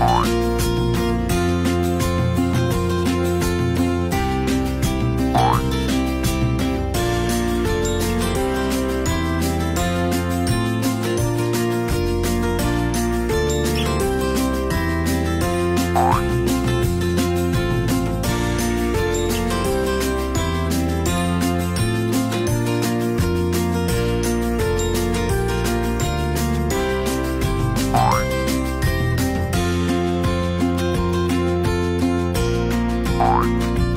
Bye. Bye.